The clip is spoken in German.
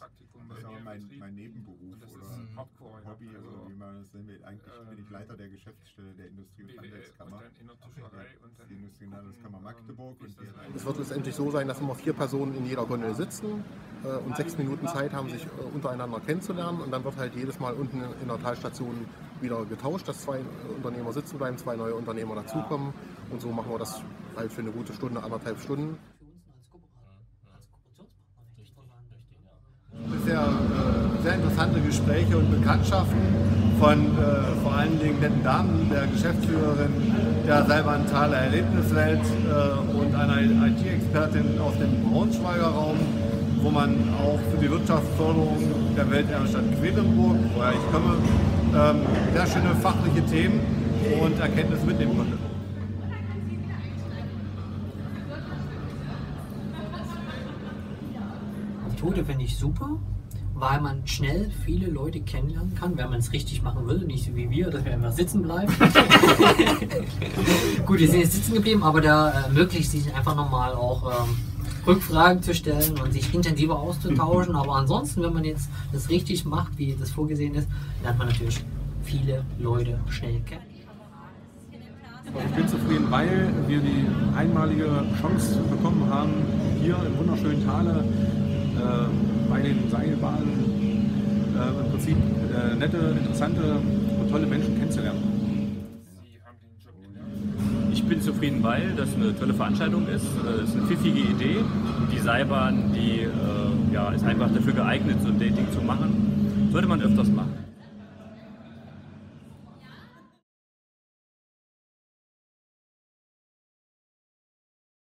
Praktikum Das bei ist mir mein, Betrieb. mein Nebenberuf Und das oder ist Hauptcore, ja. Hobby Also, oder wie man das nennen will. Eigentlich bin ich ähm, Leiter der Geschäftsstelle der Industrie- und BWL und Handelskammer. dann in der Tischerei und dann Die Industrie- und Handelskammer Magdeburg ähm, und? Es wird letztendlich so sein, dass immer vier Personen in jeder Gondel sitzen äh, und sechs Minuten Zeit haben, sich äh, untereinander kennenzulernen. Und dann wird halt jedes Mal unten in der Talstation wieder getauscht, dass zwei äh, Unternehmer sitzen bleiben, zwei neue Unternehmer dazukommen. Und so machen wir das halt für eine gute Stunde, anderthalb Stunden. Äh, sehr interessante Gespräche und Bekanntschaften von äh, vor allen Dingen netten Damen, der Geschäftsführerin der Salbanthaler Erlebniswelt äh, und einer IT-Expertin aus dem Braunschweiger Raum, wo man auch für die Wirtschaftsförderung der Welternstadt Quedlinburg, woher ich komme, ähm, sehr schöne fachliche Themen und Erkenntnisse mitnehmen konnte. Methode finde ich super, weil man schnell viele Leute kennenlernen kann, wenn man es richtig machen will. Nicht so wie wir, dass wir einfach sitzen bleiben. Gut, wir sind jetzt sitzen geblieben, aber da äh, ermöglicht sich einfach nochmal auch ähm, Rückfragen zu stellen und sich intensiver auszutauschen. Aber ansonsten, wenn man jetzt das richtig macht, wie das vorgesehen ist, lernt man natürlich viele Leute schnell kennen. Ich bin zufrieden, weil wir die einmalige Chance bekommen haben, hier im wunderschönen Tale äh, den Seilbahnen äh, im Prinzip äh, nette, interessante und tolle Menschen kennenzulernen. Ich bin zufrieden, weil das eine tolle Veranstaltung ist. Äh, Es ist eine pfiffige Idee. Die Seilbahn, die äh, ja, ist einfach dafür geeignet, so ein Dating zu machen. Sollte man öfters machen.